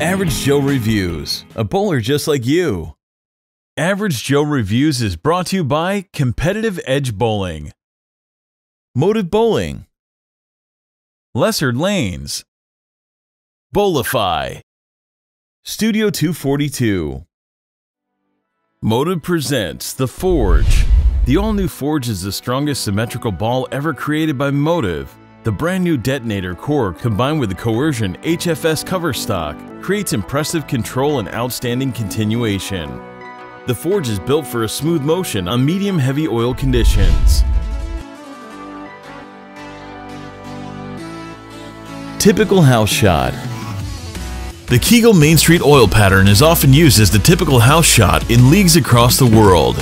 Average Joe Reviews, a bowler just like you. Average Joe Reviews is brought to you by Competitive Edge Bowling, Motiv Bowling, Lesser Lanes, Bowlify, Studio 242. Motiv presents The Forge. The all-new Forge is the strongest symmetrical ball ever created by Motiv. The brand new detonator core combined with the coercion HFS cover stock creates impressive control and outstanding continuation. The Forge is built for a smooth motion on medium heavy oil conditions. Typical house shot. The Kegel Main Street oil pattern is often used as the typical house shot in leagues across the world.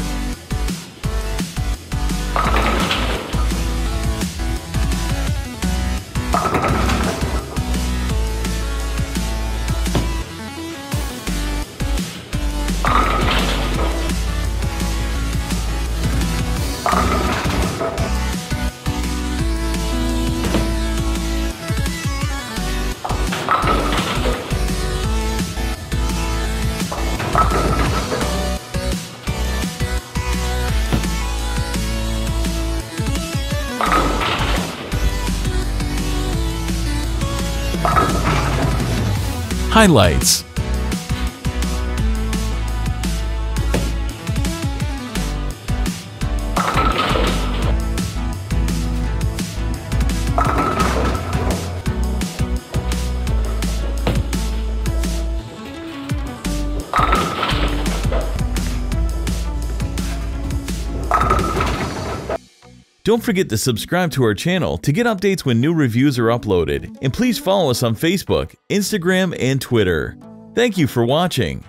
Highlights Don't forget to subscribe to our channel to get updates when new reviews are uploaded, and please follow us on Facebook, Instagram, and Twitter. Thank you for watching.